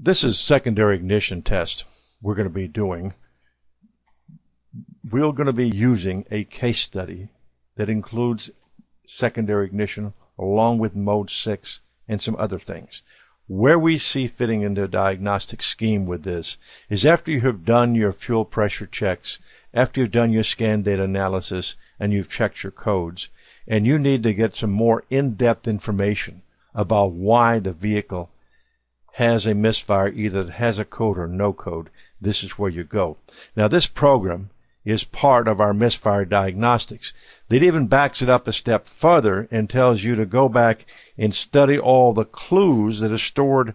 This is secondary ignition test we're going to be doing. We're going to be using a case study that includes secondary ignition along with mode 6 and some other things. Where we see fitting into a diagnostic scheme with this is after you have done your fuel pressure checks, after you've done your scan data analysis and you've checked your codes, and you need to get some more in-depth information about why the vehicle has a misfire, either it has a code or no code, this is where you go. Now this program is part of our misfire diagnostics. It even backs it up a step further and tells you to go back and study all the clues that are stored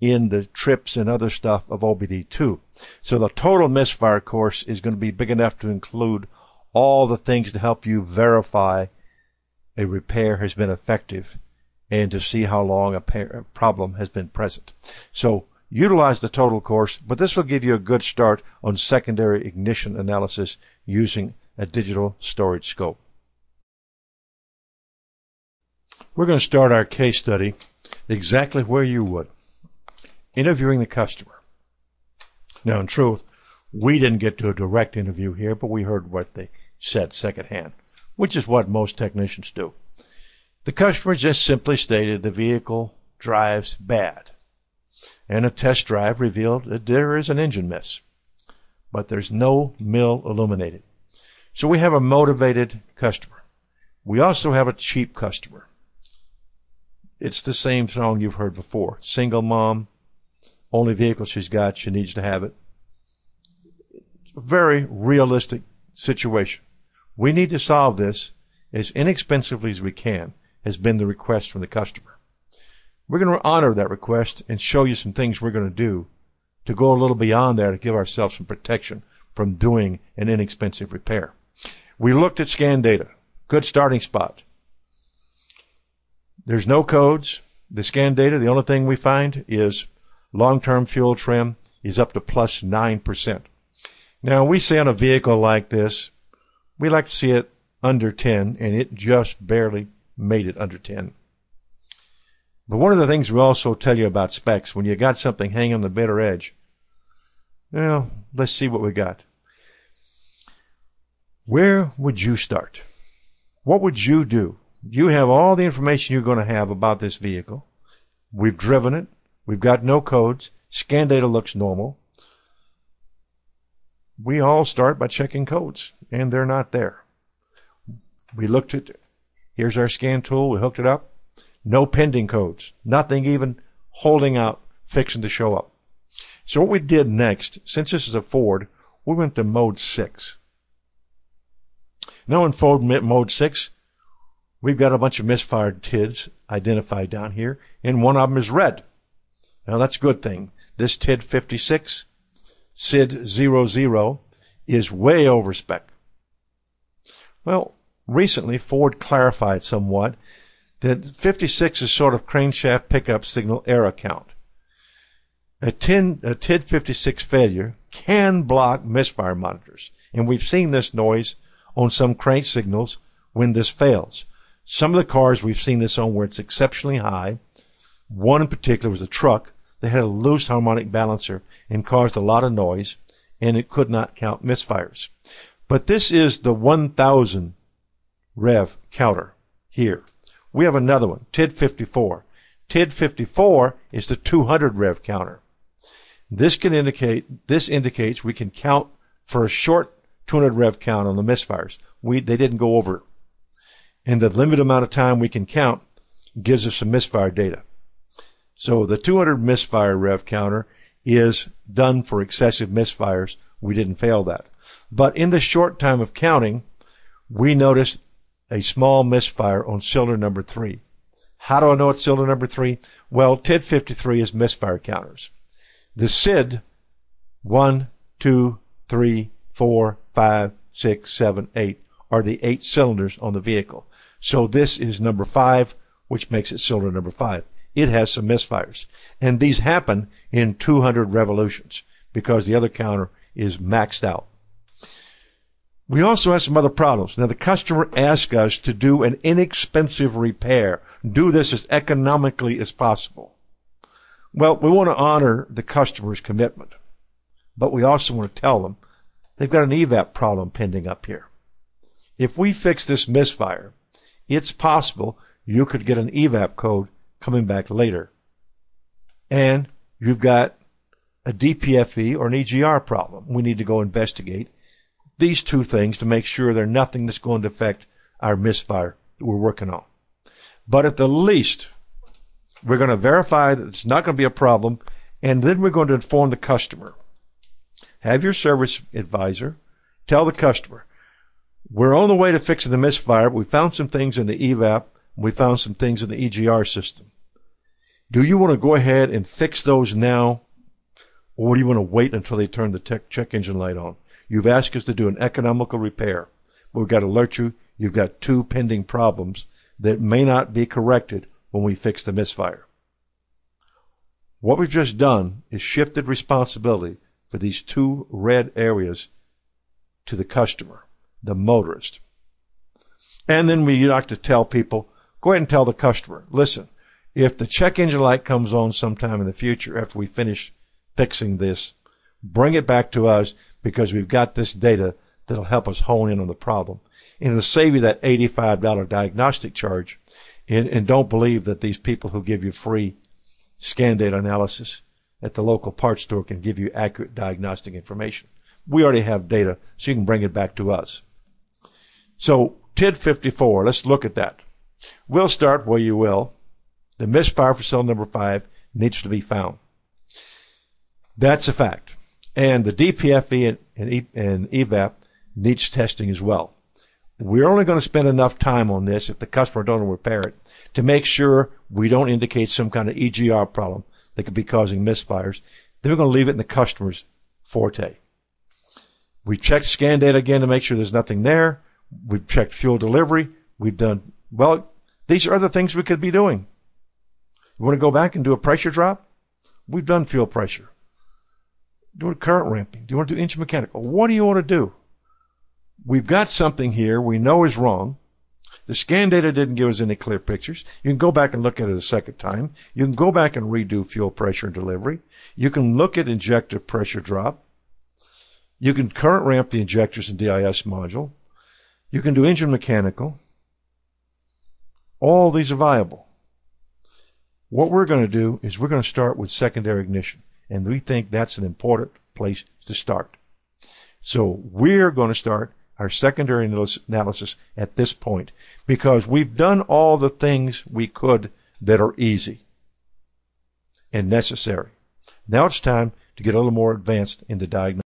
in the trips and other stuff of OBD2. So the total misfire course is going to be big enough to include all the things to help you verify a repair has been effective and to see how long a, problem has been present. So utilize the total course, but this will give you a good start on secondary ignition analysis using a digital storage scope. We're going to start our case study exactly where you would, interviewing the customer. Now, in truth, we didn't get to a direct interview here, but we heard what they said secondhand, which is what most technicians do. The customer just simply stated the vehicle drives bad. And a test drive revealed that there is an engine miss, but there's no MIL illuminated. So we have a motivated customer. We also have a cheap customer. It's the same song you've heard before. Single mom, only vehicle she's got, she needs to have it. A very realistic situation. We need to solve this as inexpensively as we can has been the request from the customer. We're going to honor that request and show you some things we're going to do to go a little beyond there to give ourselves some protection from doing an inexpensive repair. We looked at scan data. Good starting spot. There's no codes. The scan data, the only thing we find is long-term fuel trim is up to plus 9%. Now, we say on a vehicle like this, we like to see it under 10, and it just barely made it under 10. But one of the things we also tell you about specs, when you got something hanging on the bitter edge, well, let's see what we got. Where would you start? What would you do? You have all the information you're going to have about this vehicle. We've driven it. We've got no codes. Scan data looks normal. We all start by checking codes, and they're not there. We looked at Here's our scan tool. We hooked it up. No pending codes. Nothing even holding out, fixing to show up. So what we did next, since this is a Ford, we went to mode 6. Now in Ford mode 6, we've got a bunch of misfired TIDs identified down here, and one of them is red. Now that's a good thing. This TID 56, SID 00, is way over spec. Well, recently Ford clarified somewhat that 56 is sort of crankshaft pickup signal error count. A, tin, a TID 56 failure can block misfire monitors, and we've seen this noise on some crank signals when this fails. Some of the cars we've seen this on where it's exceptionally high. One in particular was a truck that had a loose harmonic balancer and caused a lot of noise, and it could not count misfires. But this is the 1000 rev counter here. We have another one, TID 54. TID 54 is the 200 rev counter. This can indicate, this indicates we can count for a short 200 rev count on the misfires. We, they didn't go over it. And the limited amount of time we can count gives us some misfire data. So the 200 misfire rev counter is done for excessive misfires. We didn't fail that. But in the short time of counting, we noticed a small misfire on cylinder number three. How do I know it's cylinder number three? Well, TID 53 is misfire counters. The SID, one, two, three, four, five, six, seven, eight, are the eight cylinders on the vehicle. So this is number five, which makes it cylinder number five. It has some misfires. And these happen in 200 revolutions because the other counter is maxed out. We also have some other problems. Now, the customer asked us to do an inexpensive repair. Do this as economically as possible. Well, we want to honor the customer's commitment, but we also want to tell them they've got an evap problem pending up here. If we fix this misfire, it's possible you could get an evap code coming back later. And you've got a DPFE or an EGR problem. We need to go investigate these two things to make sure there's nothing that's going to affect our misfire that we're working on. But at the least, we're going to verify that it's not going to be a problem, and then we're going to inform the customer. Have your service advisor tell the customer, we're on the way to fixing the misfire. But we found some things in the EVAP. We found some things in the EGR system. Do you want to go ahead and fix those now? Or do you want to wait until they turn the check engine light on? You've asked us to do an economical repair. We've got to alert you. You've got two pending problems that may not be corrected when we fix the misfire. What we've just done is shifted responsibility for these two red areas to the customer, the motorist. And then we like to tell people, go ahead and tell the customer, listen, if the check engine light comes on sometime in the future after we finish fixing this, bring it back to us because we've got this data that'll help us hone in on the problem. And it'll save you that $85 diagnostic charge. And, and don't believe that these people who give you free scan data analysis at the local parts store can give you accurate diagnostic information. We already have data, so you can bring it back to us. So, TID 54, let's look at that. We'll start where you will. The misfire for cell number five needs to be found. That's a fact. And the DPFE and, and, and EVAP needs testing as well. We're only going to spend enough time on this if the customer don't repair it to make sure we don't indicate some kind of EGR problem that could be causing misfires. Then we're going to leave it in the customer's forte. We've checked scan data again to make sure there's nothing there. We've checked fuel delivery. We've done, well, these are other things we could be doing. You want to go back and do a pressure drop? We've done fuel pressure. Doing current ramping. Do you want to do engine mechanical? What do you want to do? We've got something here we know is wrong. The scan data didn't give us any clear pictures. You can go back and look at it a second time. You can go back and redo fuel pressure and delivery. You can look at injector pressure drop. You can current ramp the injectors and DIS module. You can do engine mechanical. All these are viable. What we're going to do is we're going to start with secondary ignition. And we think that's an important place to start. So we're going to start our secondary analysis at this point because we've done all the things we could that are easy and necessary. Now it's time to get a little more advanced in the diagnosis.